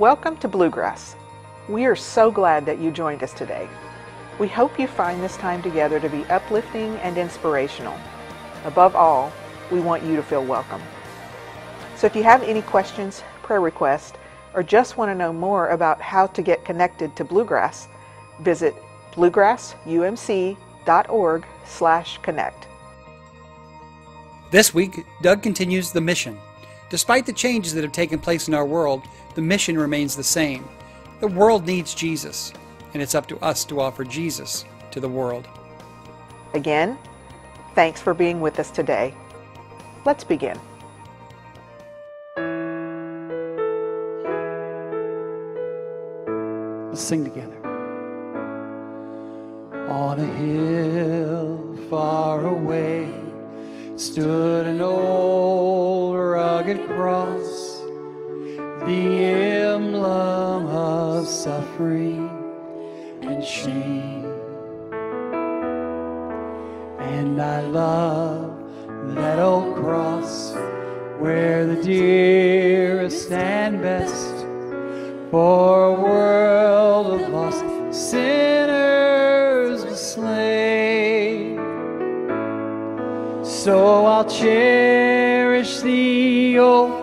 Welcome to Blue Grass. We are so glad that you joined us today. We hope you find this time together to be uplifting and inspirational. Above all, we want you to feel welcome. So if you have any questions, prayer requests, or just want to know more about how to get connected to Blue Grass, visit bluegrassumc.org slash connect. This week, Doug continues the mission. Despite the changes that have taken place in our world, the mission remains the same. The world needs Jesus, and it's up to us to offer Jesus to the world. Again, thanks for being with us today. Let's begin. Let's sing together. On a hill far away stood an old rugged cross, the emblem of suffering and shame. And I love that old cross where the dearest and best for a world of lost sinners was slain. So I'll cherish the old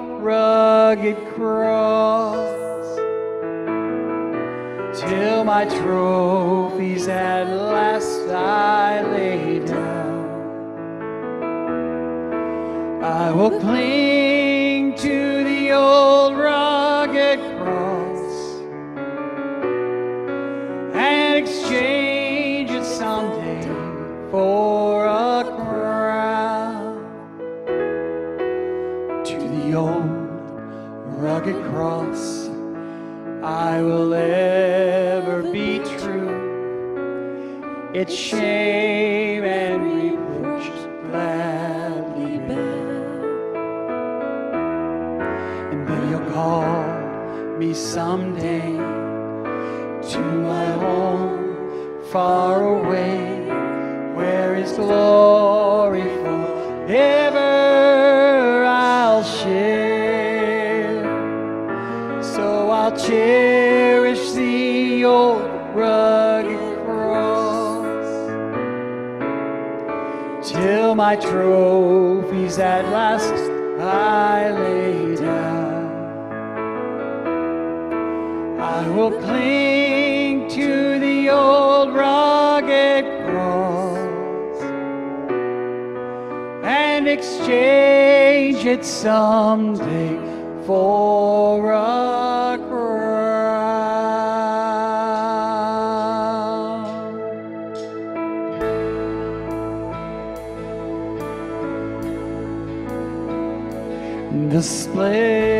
rugged cross till my trophies at last I lay down. I will cling I will ever be true. Its shame and reproach gladly bear. And then you'll call me someday to my home far away, where His glory forever I'll share. So I'll cherish my trophies at last I lay down. I will cling to the old rugged cross and exchange it someday for The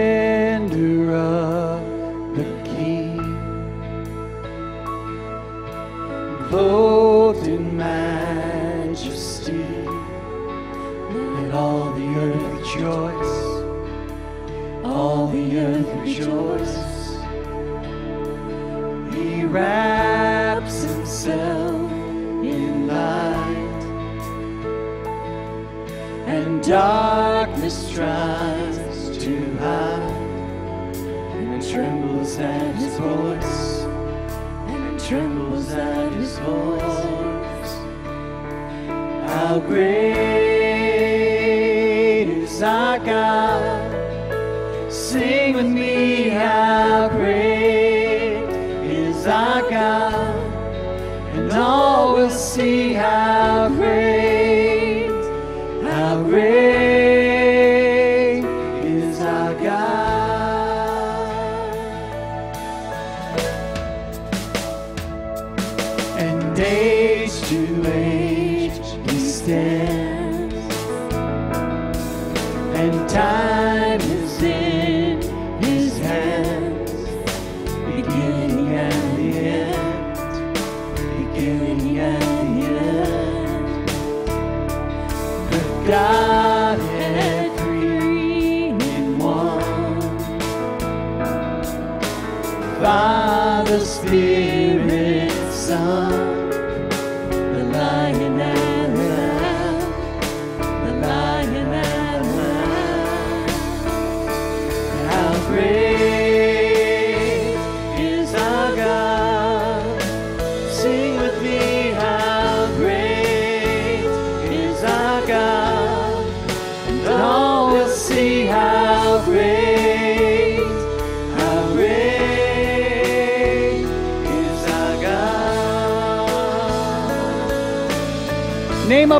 to age he stands, and time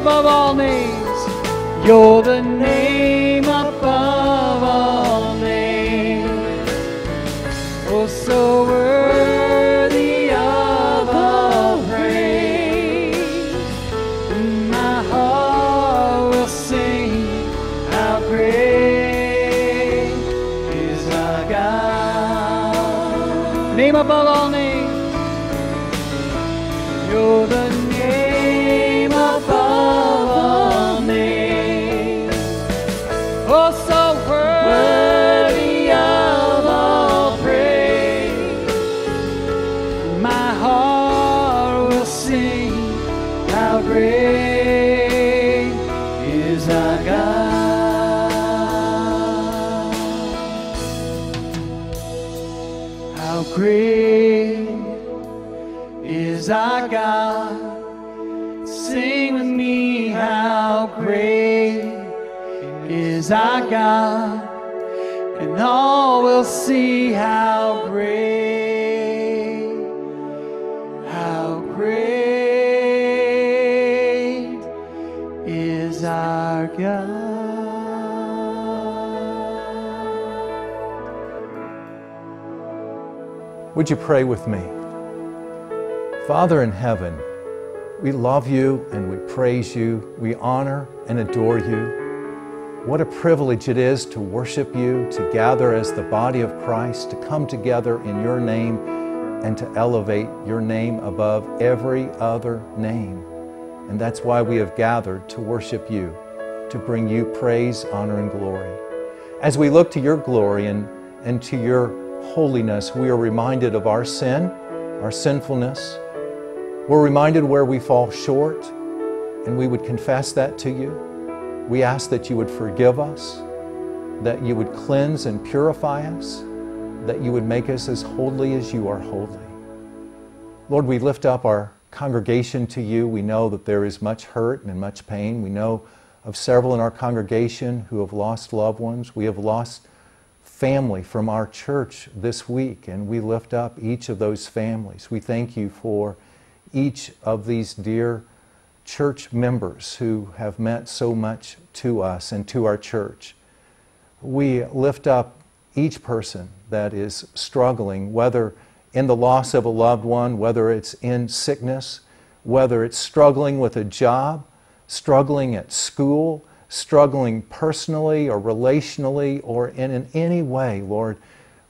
above all names. You're the name Would you pray with me? Father in heaven, we love you and we praise you. We honor and adore you. What a privilege it is to worship you, to gather as the body of Christ, to come together in your name and to elevate your name above every other name. And that's why we have gathered to worship you, to bring you praise, honor, and glory. As we look to your glory and, and to your holiness, we are reminded of our sin, our sinfulness. We're reminded where we fall short, and we would confess that to you. We ask that you would forgive us, that you would cleanse and purify us, that you would make us as holy as you are holy. Lord, we lift up our congregation to you. We know that there is much hurt and much pain. We know of several in our congregation who have lost loved ones. We have lost family from our church this week, and we lift up each of those families. We thank you for each of these dear church members who have meant so much to us and to our church. We lift up each person that is struggling, whether in the loss of a loved one, whether it's in sickness, whether it's struggling with a job, struggling at school, struggling personally or relationally or in, in any way, Lord.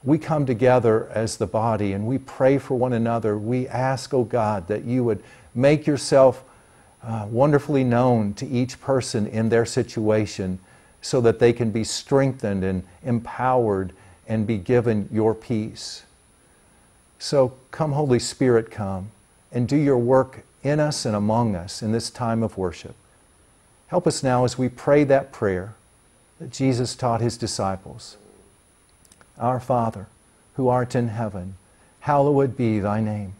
We come together as the body and we pray for one another. We ask, oh God, that you would make yourself uh, wonderfully known to each person in their situation so that they can be strengthened and empowered and be given your peace. So come, Holy Spirit, come and do your work in us and among us in this time of worship. Help us now as we pray that prayer that Jesus taught his disciples. Our Father, who art in heaven, hallowed be thy name.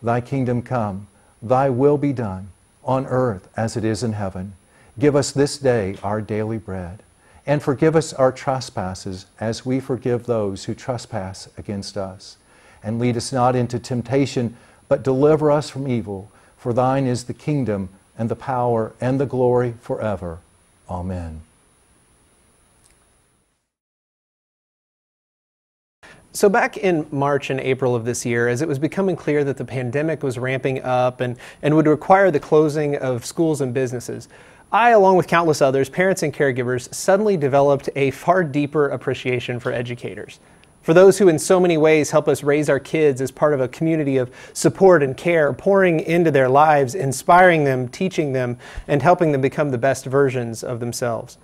Thy kingdom come, thy will be done, on earth as it is in heaven. Give us this day our daily bread, and forgive us our trespasses as we forgive those who trespass against us. And lead us not into temptation, but deliver us from evil. For thine is the kingdom, and the power, and the glory forever. Amen. So, back in March and April of this year, as it was becoming clear that the pandemic was ramping up and, and would require the closing of schools and businesses, I, along with countless others, parents and caregivers, suddenly developed a far deeper appreciation for educators. For those who, in so many ways, help us raise our kids as part of a community of support and care, pouring into their lives, inspiring them, teaching them, and helping them become the best versions of themselves.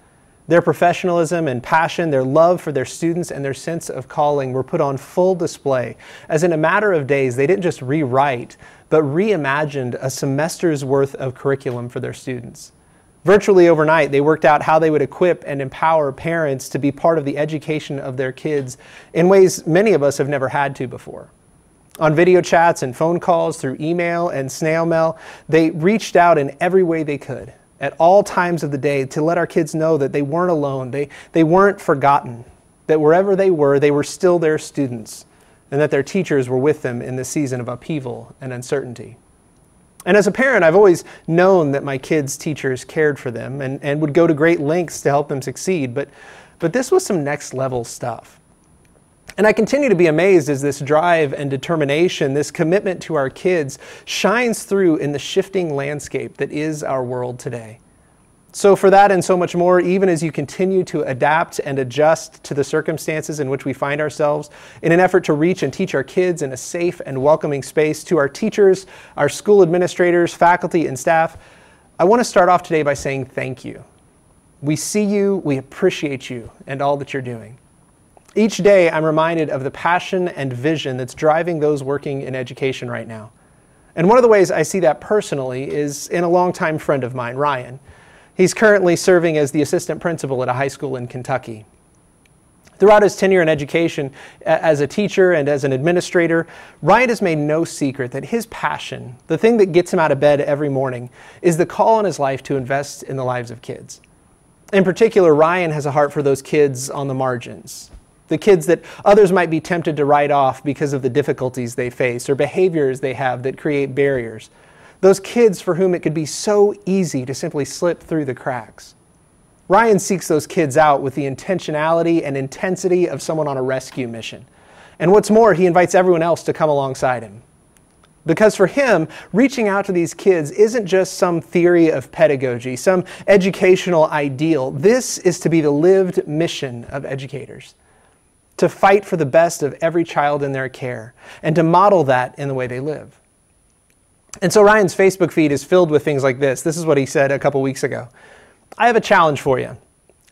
Their professionalism and passion, their love for their students, and their sense of calling were put on full display, as in a matter of days, they didn't just rewrite, but reimagined a semester's worth of curriculum for their students. Virtually overnight, they worked out how they would equip and empower parents to be part of the education of their kids in ways many of us have never had to before. On video chats and phone calls, through email and snail mail, they reached out in every way they could at all times of the day to let our kids know that they weren't alone, they, they weren't forgotten. that wherever they were, they were still their students, and that their teachers were with them in this season of upheaval and uncertainty. And as a parent, I've always known that my kids' teachers cared for them and, and would go to great lengths to help them succeed, but, but this was some next level stuff. And I continue to be amazed as this drive and determination, this commitment to our kids, shines through in the shifting landscape that is our world today. So, for that and so much more, even as you continue to adapt and adjust to the circumstances in which we find ourselves, in an effort to reach and teach our kids in a safe and welcoming space, to our teachers, our school administrators, faculty, and staff, I want to start off today by saying thank you. We see you, we appreciate you, and all that you're doing. Each day, I'm reminded of the passion and vision that's driving those working in education right now. And one of the ways I see that personally is in a longtime friend of mine, Ryan. He's currently serving as the assistant principal at a high school in Kentucky. Throughout his tenure in education as a teacher and as an administrator, Ryan has made no secret that his passion, the thing that gets him out of bed every morning, is the call in his life to invest in the lives of kids. In particular, Ryan has a heart for those kids on the margins, the kids that others might be tempted to write off because of the difficulties they face or behaviors they have that create barriers. Those kids for whom it could be so easy to simply slip through the cracks. Ryan seeks those kids out with the intentionality and intensity of someone on a rescue mission. And what's more, he invites everyone else to come alongside him. Because for him, reaching out to these kids isn't just some theory of pedagogy, some educational ideal. This is to be the lived mission of educators to fight for the best of every child in their care and to model that in the way they live. And so Ryan's Facebook feed is filled with things like this. This is what he said a couple weeks ago. I have a challenge for you.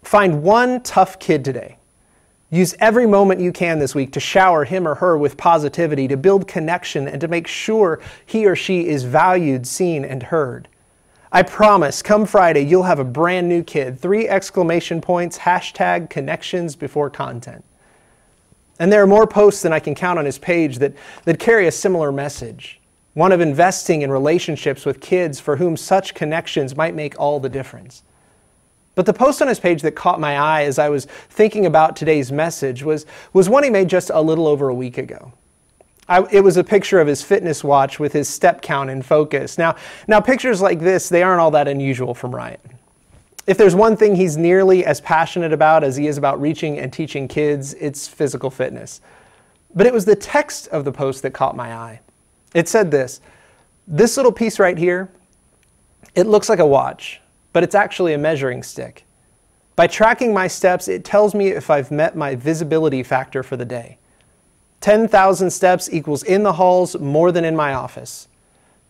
Find one tough kid today. Use every moment you can this week to shower him or her with positivity, to build connection, and to make sure he or she is valued, seen, and heard. I promise, come Friday, you'll have a brand new kid. Three exclamation points, hashtag connections before content. And there are more posts than I can count on his page that, that carry a similar message one of investing in relationships with kids for whom such connections might make all the difference. But the post on his page that caught my eye as I was thinking about today's message was, was one he made just a little over a week ago. I, it was a picture of his fitness watch with his step count in focus. Now, now, pictures like this, they aren't all that unusual from Ryan. If there's one thing he's nearly as passionate about as he is about reaching and teaching kids, it's physical fitness. But it was the text of the post that caught my eye. It said this this little piece right here, it looks like a watch, but it's actually a measuring stick. By tracking my steps, it tells me if I've met my visibility factor for the day. 10,000 steps equals in the halls more than in my office.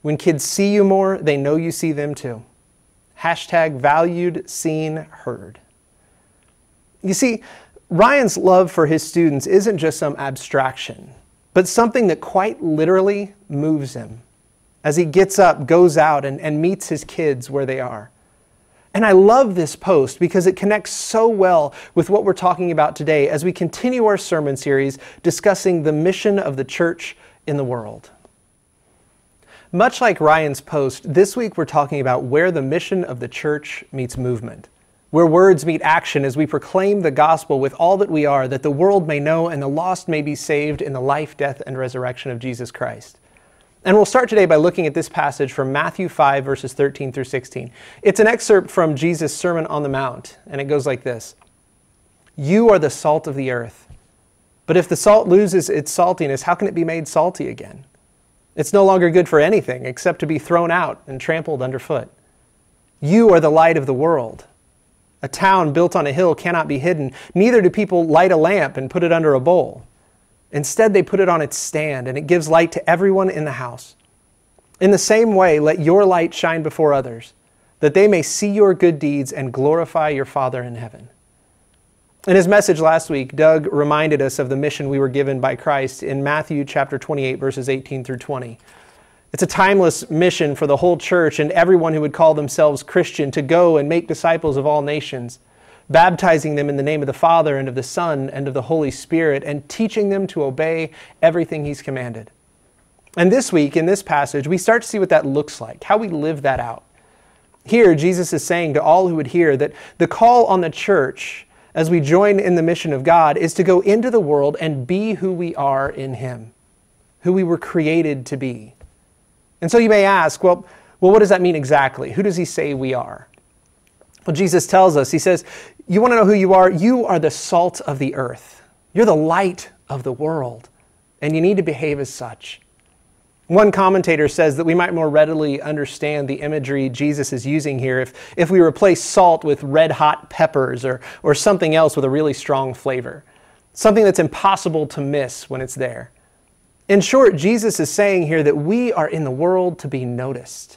When kids see you more, they know you see them too. Hashtag valued, seen, heard. You see, Ryan's love for his students isn't just some abstraction but something that quite literally moves him as he gets up, goes out, and, and meets his kids where they are. And I love this post because it connects so well with what we're talking about today as we continue our sermon series discussing the mission of the church in the world. Much like Ryan's post, this week we're talking about where the mission of the church meets movement where words meet action as we proclaim the gospel with all that we are, that the world may know and the lost may be saved in the life, death, and resurrection of Jesus Christ. And we'll start today by looking at this passage from Matthew 5, verses 13 through 16. It's an excerpt from Jesus' Sermon on the Mount, and it goes like this You are the salt of the earth. But if the salt loses its saltiness, how can it be made salty again? It's no longer good for anything except to be thrown out and trampled underfoot. You are the light of the world. A town built on a hill cannot be hidden. Neither do people light a lamp and put it under a bowl. Instead, they put it on its stand, and it gives light to everyone in the house. In the same way, let your light shine before others, that they may see your good deeds and glorify your Father in heaven. In his message last week, Doug reminded us of the mission we were given by Christ in Matthew chapter 28, verses 18 through 20. It's a timeless mission for the whole church and everyone who would call themselves Christian to go and make disciples of all nations, baptizing them in the name of the Father and of the Son and of the Holy Spirit, and teaching them to obey everything He's commanded. And this week, in this passage, we start to see what that looks like, how we live that out. Here, Jesus is saying to all who would hear that the call on the church as we join in the mission of God is to go into the world and be who we are in Him, who we were created to be. And so you may ask, well, well, what does that mean exactly? Who does He say we are? Well, Jesus tells us, He says, You want to know who you are? You are the salt of the earth, you're the light of the world, and you need to behave as such. One commentator says that we might more readily understand the imagery Jesus is using here if, if we replace salt with red hot peppers or, or something else with a really strong flavor, something that's impossible to miss when it's there. In short, Jesus is saying here that we are in the world to be noticed.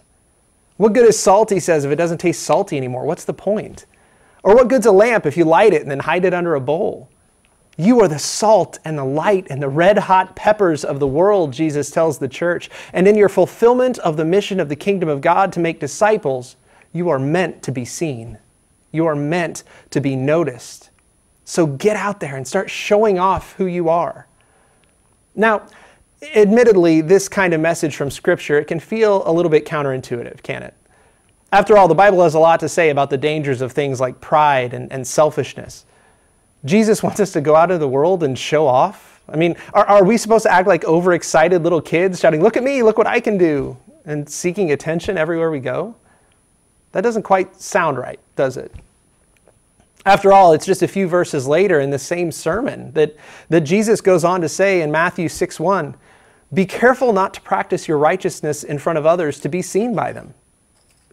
What good is salt, he says, if it doesn't taste salty anymore? What's the point? Or what good's a lamp if you light it and then hide it under a bowl? You are the salt and the light and the red hot peppers of the world, Jesus tells the church. And in your fulfillment of the mission of the kingdom of God to make disciples, you are meant to be seen. You are meant to be noticed. So get out there and start showing off who you are. Now, admittedly, this kind of message from Scripture, it can feel a little bit counterintuitive, can it? After all, the Bible has a lot to say about the dangers of things like pride and, and selfishness. Jesus wants us to go out into the world and show off? I mean, are, are we supposed to act like overexcited little kids shouting, Look at me, look what I can do, and seeking attention everywhere we go? That doesn't quite sound right, does it? After all, it's just a few verses later in the same sermon that, that Jesus goes on to say in Matthew 6 1, Be careful not to practice your righteousness in front of others to be seen by them.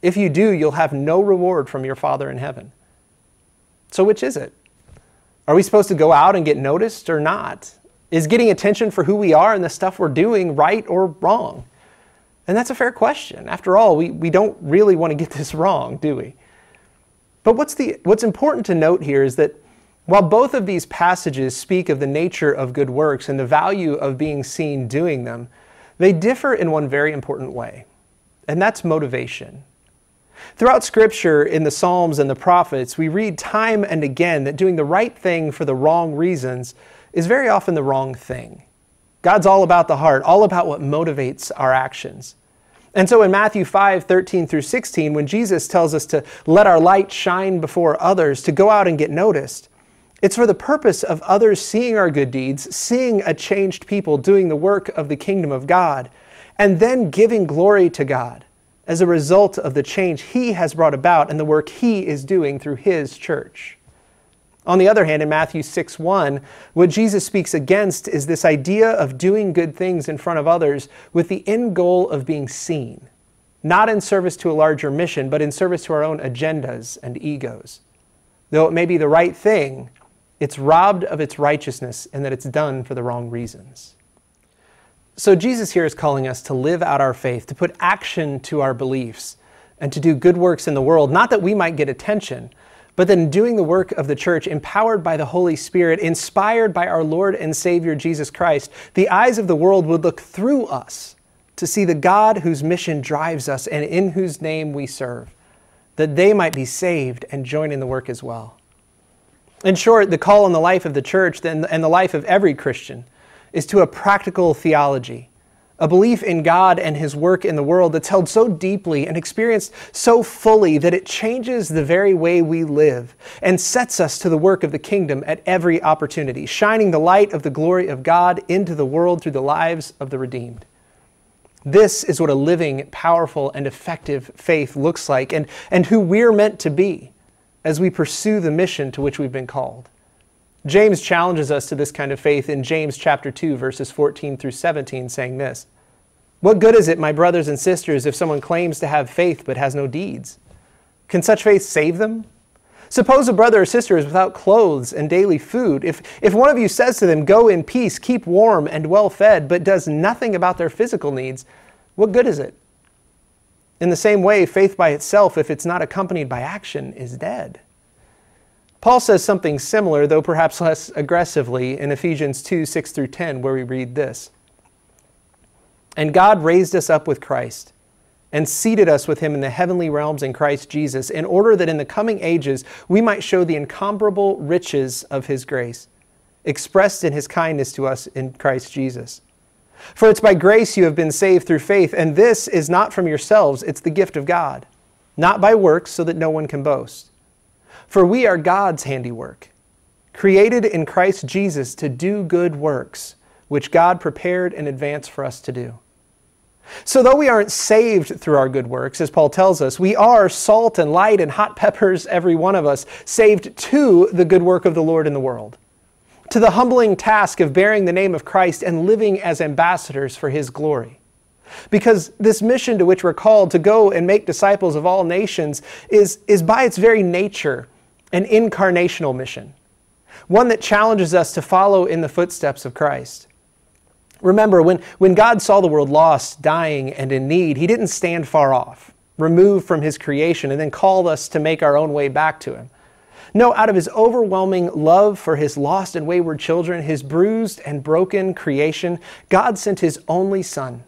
If you do, you'll have no reward from your Father in heaven. So, which is it? Are we supposed to go out and get noticed or not? Is getting attention for who we are and the stuff we're doing right or wrong? And that's a fair question. After all, we, we don't really want to get this wrong, do we? But what's, the, what's important to note here is that while both of these passages speak of the nature of good works and the value of being seen doing them, they differ in one very important way, and that's motivation. Throughout Scripture, in the Psalms and the prophets, we read time and again that doing the right thing for the wrong reasons is very often the wrong thing. God's all about the heart, all about what motivates our actions. And so in Matthew 5 13 through 16, when Jesus tells us to let our light shine before others, to go out and get noticed, it's for the purpose of others seeing our good deeds, seeing a changed people doing the work of the kingdom of God, and then giving glory to God as a result of the change he has brought about and the work he is doing through his church. On the other hand, in Matthew 6 1, what Jesus speaks against is this idea of doing good things in front of others with the end goal of being seen, not in service to a larger mission, but in service to our own agendas and egos. Though it may be the right thing, it's robbed of its righteousness in that it's done for the wrong reasons. So Jesus here is calling us to live out our faith, to put action to our beliefs, and to do good works in the world, not that we might get attention, but then doing the work of the church, empowered by the Holy Spirit, inspired by our Lord and Savior Jesus Christ, the eyes of the world would look through us to see the God whose mission drives us and in whose name we serve, that they might be saved and join in the work as well. In short, the call on the life of the church and the life of every Christian is to a practical theology, a belief in God and His work in the world that's held so deeply and experienced so fully that it changes the very way we live and sets us to the work of the kingdom at every opportunity, shining the light of the glory of God into the world through the lives of the redeemed. This is what a living, powerful, and effective faith looks like, and, and who we're meant to be as we pursue the mission to which we've been called. James challenges us to this kind of faith in James chapter 2 verses 14 through 17 saying this. What good is it, my brothers and sisters, if someone claims to have faith but has no deeds? Can such faith save them? Suppose a brother or sister is without clothes and daily food. If, if one of you says to them, Go in peace, keep warm and well fed, but does nothing about their physical needs, what good is it? In the same way, faith by itself, if it's not accompanied by action, is dead. Paul says something similar, though perhaps less aggressively, in Ephesians 2 6 through 10, where we read this And God raised us up with Christ and seated us with him in the heavenly realms in Christ Jesus, in order that in the coming ages we might show the incomparable riches of his grace, expressed in his kindness to us in Christ Jesus. For it's by grace you have been saved through faith, and this is not from yourselves, it's the gift of God, not by works, so that no one can boast. For we are God's handiwork, created in Christ Jesus to do good works, which God prepared in advance for us to do. So, though we aren't saved through our good works, as Paul tells us, we are salt and light and hot peppers, every one of us, saved to the good work of the Lord in the world, to the humbling task of bearing the name of Christ and living as ambassadors for his glory. Because this mission to which we're called to go and make disciples of all nations is, is by its very nature an incarnational mission, one that challenges us to follow in the footsteps of Christ. Remember, when, when God saw the world lost, dying, and in need, He didn't stand far off, removed from His creation, and then called us to make our own way back to Him. No, out of His overwhelming love for His lost and wayward children, His bruised and broken creation, God sent His only Son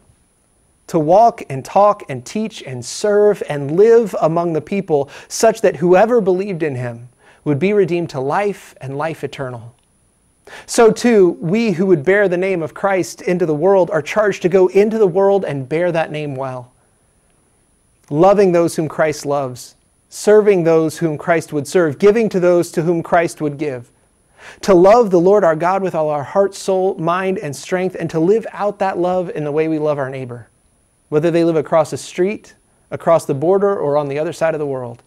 to walk and talk and teach and serve and live among the people such that whoever believed in Him would be redeemed to life and life eternal. So, too, we who would bear the name of Christ into the world are charged to go into the world and bear that name well. Loving those whom Christ loves, serving those whom Christ would serve, giving to those to whom Christ would give. To love the Lord our God with all our heart, soul, mind, and strength, and to live out that love in the way we love our neighbor, whether they live across the street, across the border, or on the other side of the world.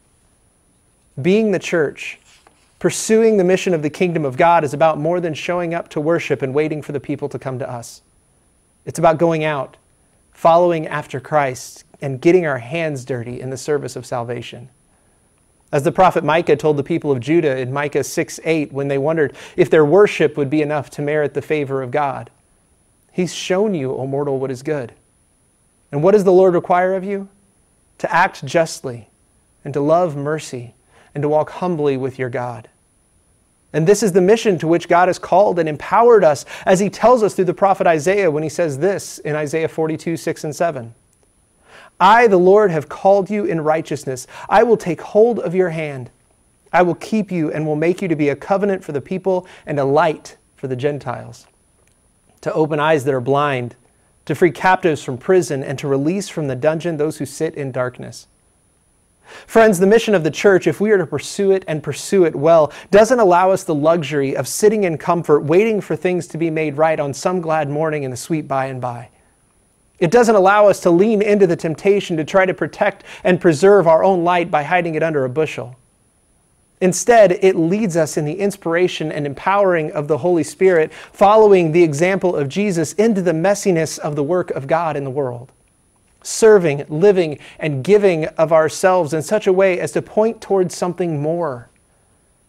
Being the church Pursuing the mission of the kingdom of God is about more than showing up to worship and waiting for the people to come to us. It's about going out, following after Christ, and getting our hands dirty in the service of salvation. As the prophet Micah told the people of Judah in Micah 6 8, when they wondered if their worship would be enough to merit the favor of God, He's shown you, O mortal, what is good. And what does the Lord require of you? To act justly, and to love mercy, and to walk humbly with your God. And this is the mission to which God has called and empowered us, as he tells us through the prophet Isaiah when he says this in Isaiah 42, 6 and 7. I, the Lord, have called you in righteousness. I will take hold of your hand. I will keep you and will make you to be a covenant for the people and a light for the Gentiles, to open eyes that are blind, to free captives from prison, and to release from the dungeon those who sit in darkness Friends, the mission of the church, if we are to pursue it and pursue it well, doesn't allow us the luxury of sitting in comfort, waiting for things to be made right on some glad morning in the sweet by and by. It doesn't allow us to lean into the temptation to try to protect and preserve our own light by hiding it under a bushel. Instead, it leads us in the inspiration and empowering of the Holy Spirit, following the example of Jesus into the messiness of the work of God in the world serving, living, and giving of ourselves in such a way as to point towards something more,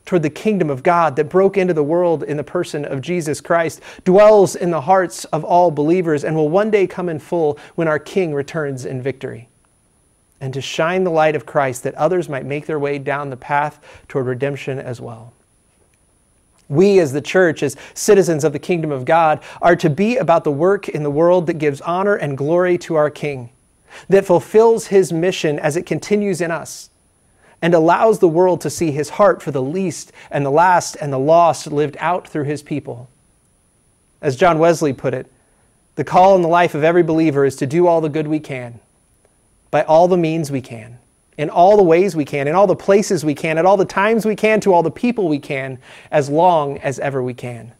toward the kingdom of God that broke into the world in the person of Jesus Christ, dwells in the hearts of all believers, and will one day come in full when our King returns in victory. And to shine the light of Christ that others might make their way down the path toward redemption as well. We, as the church, as citizens of the kingdom of God, are to be about the work in the world that gives honor and glory to our King that fulfills his mission as it continues in us and allows the world to see his heart for the least and the last and the lost lived out through his people. As John Wesley put it, the call in the life of every believer is to do all the good we can, by all the means we can, in all the ways we can, in all the places we can, at all the times we can, to all the people we can, as long as ever we can.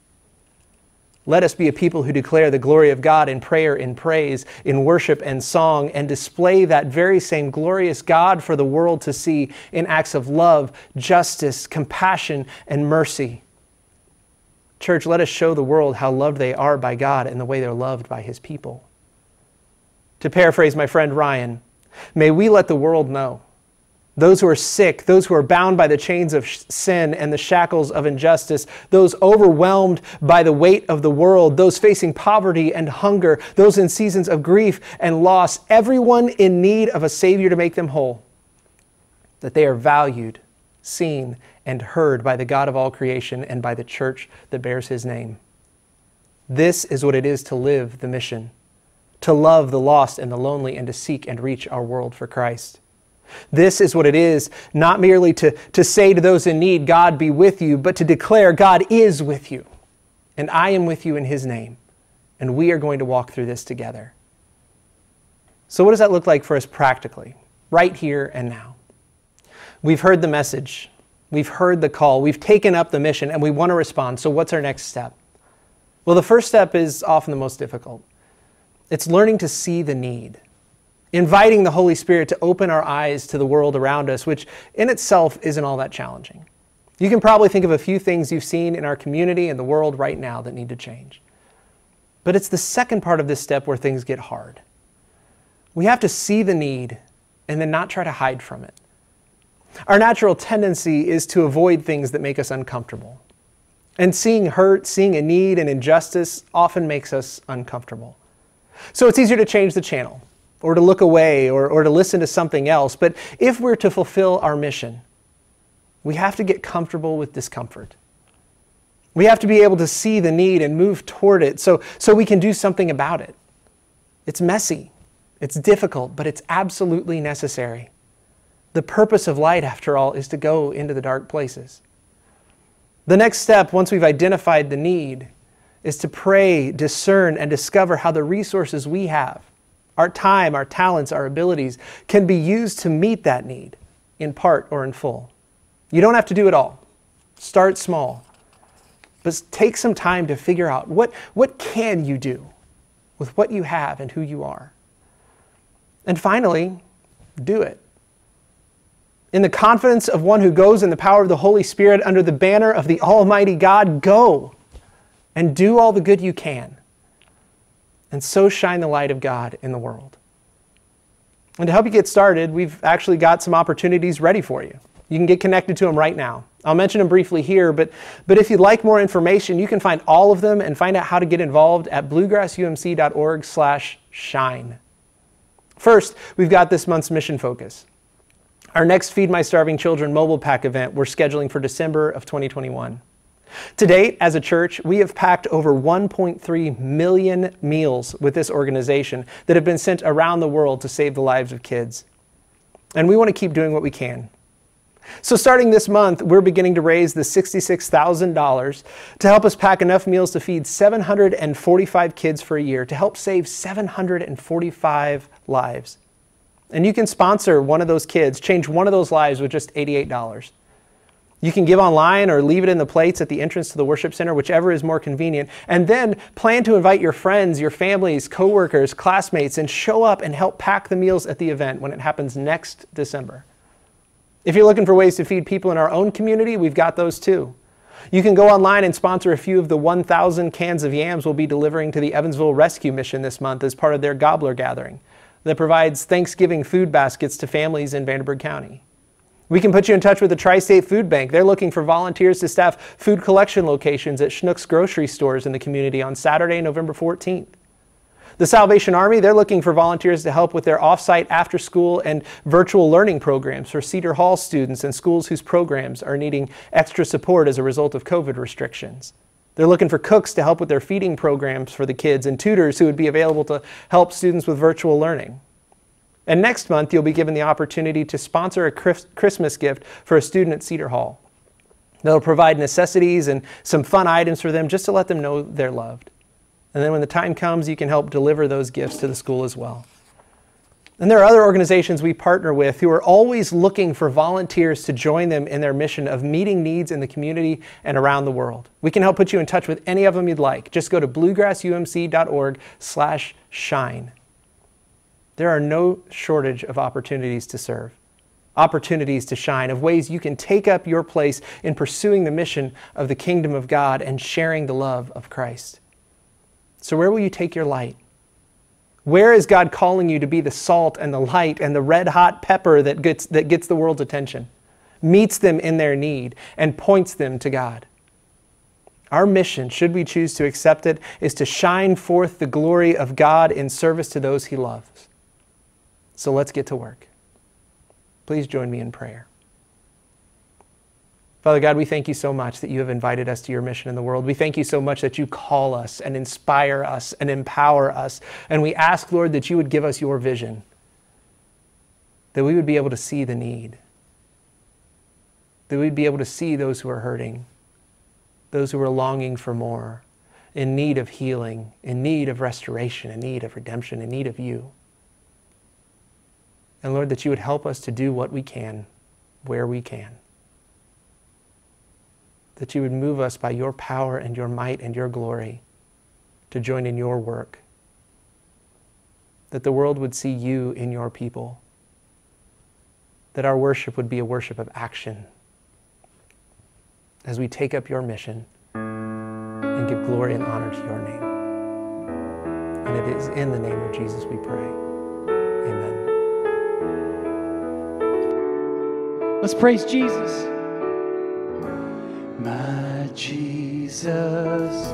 Let us be a people who declare the glory of God in prayer, in praise, in worship and song, and display that very same glorious God for the world to see in acts of love, justice, compassion, and mercy. Church, let us show the world how loved they are by God and the way they're loved by His people. To paraphrase my friend Ryan, may we let the world know those who are sick, those who are bound by the chains of sin and the shackles of injustice, those overwhelmed by the weight of the world, those facing poverty and hunger, those in seasons of grief and loss, everyone in need of a Savior to make them whole, that they are valued, seen, and heard by the God of all creation and by the church that bears His name. This is what it is to live the mission, to love the lost and the lonely, and to seek and reach our world for Christ. This is what it is, not merely to, to say to those in need, God be with you, but to declare, God is with you, and I am with you in His name, and we are going to walk through this together. So, what does that look like for us practically, right here and now? We've heard the message We've heard the call, we've taken up the mission, and we want to respond. So, what's our next step? Well, the first step is often the most difficult it's learning to see the need, inviting the Holy Spirit to open our eyes to the world around us, which in itself isn't all that challenging. You can probably think of a few things you've seen in our community and the world right now that need to change. But it's the second part of this step where things get hard. We have to see the need and then not try to hide from it. Our natural tendency is to avoid things that make us uncomfortable. And seeing hurt, seeing a need and injustice often makes us uncomfortable. So it's easier to change the channel, or to look away, or, or to listen to something else. But if we're to fulfill our mission, we have to get comfortable with discomfort. We have to be able to see the need and move toward it so, so we can do something about it. It's messy, it's difficult, but it's absolutely necessary. The purpose of light, after all, is to go into the dark places. The next step, once we've identified the need, is to pray, discern, and discover how the resources we have, our time, our talents, our abilities, can be used to meet that need, in part or in full. You don't have to do it all. Start small. But take some time to figure out what, what can you do with what you have and who you are. And finally, do it. In the confidence of one who goes in the power of the Holy Spirit under the banner of the Almighty God, go and do all the good you can. And so shine the light of God in the world. And to help you get started, we've actually got some opportunities ready for you. You can get connected to them right now. I'll mention them briefly here, but, but if you'd like more information, you can find all of them and find out how to get involved at bluegrassumc.org slash shine. First, we've got this month's mission focus. Our next Feed My Starving Children mobile pack event we're scheduling for December of 2021. To date, as a church, we have packed over 1.3 million meals with this organization that have been sent around the world to save the lives of kids. And we want to keep doing what we can. So, starting this month, we're beginning to raise the $66,000 to help us pack enough meals to feed 745 kids for a year to help save 745 lives. And you can sponsor one of those kids, change one of those lives with just $88. You can give online or leave it in the plates at the entrance to the worship center, whichever is more convenient. And then plan to invite your friends, your families, coworkers, classmates, and show up and help pack the meals at the event when it happens next December. If you're looking for ways to feed people in our own community, we've got those too. You can go online and sponsor a few of the 1,000 cans of yams we'll be delivering to the Evansville Rescue Mission this month as part of their gobbler gathering that provides Thanksgiving food baskets to families in Vanderburgh County. We can put you in touch with the Tri State Food Bank. They're looking for volunteers to staff food collection locations at Schnucks grocery stores in the community on Saturday, November 14th. The Salvation Army, they're looking for volunteers to help with their offsite after school and virtual learning programs for Cedar Hall students and schools whose programs are needing extra support as a result of COVID restrictions. They're looking for cooks to help with their feeding programs for the kids and tutors who would be available to help students with virtual learning. And next month, you'll be given the opportunity to sponsor a Christmas gift for a student at Cedar Hall. They'll provide necessities and some fun items for them just to let them know they're loved. And then when the time comes, you can help deliver those gifts to the school as well. And there are other organizations we partner with who are always looking for volunteers to join them in their mission of meeting needs in the community and around the world. We can help put you in touch with any of them you'd like. Just go to bluegrassumc.org/shine. There are no shortage of opportunities to serve, opportunities to shine, of ways you can take up your place in pursuing the mission of the kingdom of God and sharing the love of Christ. So, where will you take your light? Where is God calling you to be the salt and the light and the red hot pepper that gets, that gets the world's attention, meets them in their need, and points them to God? Our mission, should we choose to accept it, is to shine forth the glory of God in service to those He loves. So let's get to work. Please join me in prayer. Father God, we thank you so much that you have invited us to your mission in the world. We thank you so much that you call us and inspire us and empower us. And we ask, Lord, that you would give us your vision, that we would be able to see the need, that we'd be able to see those who are hurting, those who are longing for more, in need of healing, in need of restoration, in need of redemption, in need of you. And Lord, that you would help us to do what we can, where we can. that you would move us by your power and your might and your glory to join in your work. That the world would see you in your people. That our worship would be a worship of action as we take up your mission and give glory and honor to your name. And it is in the name of Jesus we pray. Amen. Let's praise Jesus. My Jesus,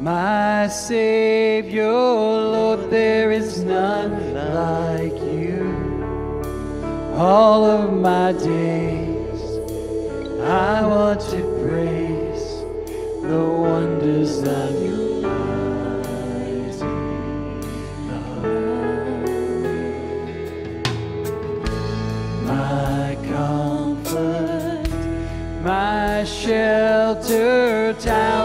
my Savior, Lord, there is none like you. All of my days, I want to shelter, tower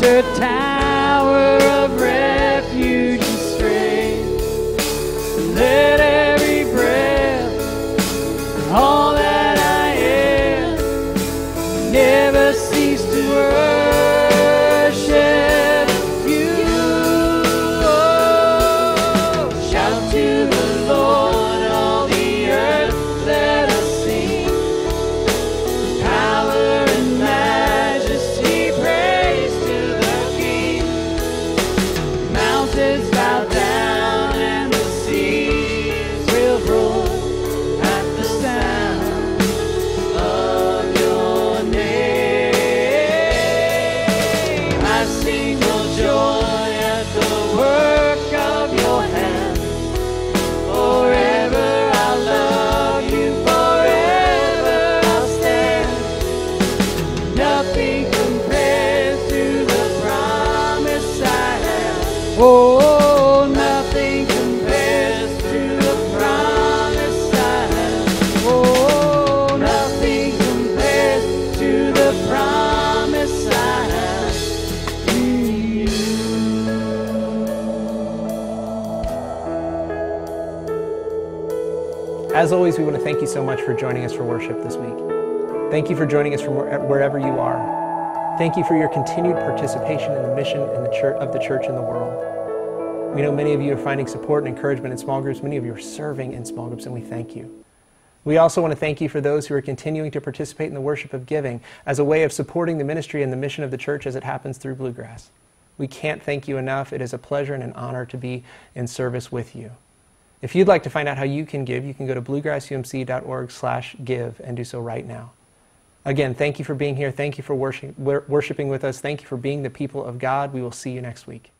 shelter, tower Nothing compares to the promise I have. Oh, nothing compares to the promise I have. Oh, nothing compares to the promise I have in you. As always, we want to thank you so much for joining us for worship this week. Thank you for joining us from wherever you are. Thank you for your continued participation in the mission and the church, of the church in the world. We know many of you are finding support and encouragement in small groups. Many of you are serving in small groups, and we thank you. We also want to thank you for those who are continuing to participate in the worship of giving as a way of supporting the ministry and the mission of the church as it happens through Blue Grass. We can't thank you enough. It is a pleasure and an honor to be in service with you. If you'd like to find out how you can give, you can go to bluegrassumc.org/give and do so right now. Again, thank you for being here. Thank you for worship, worshiping with us. Thank you for being the people of God. We will see you next week.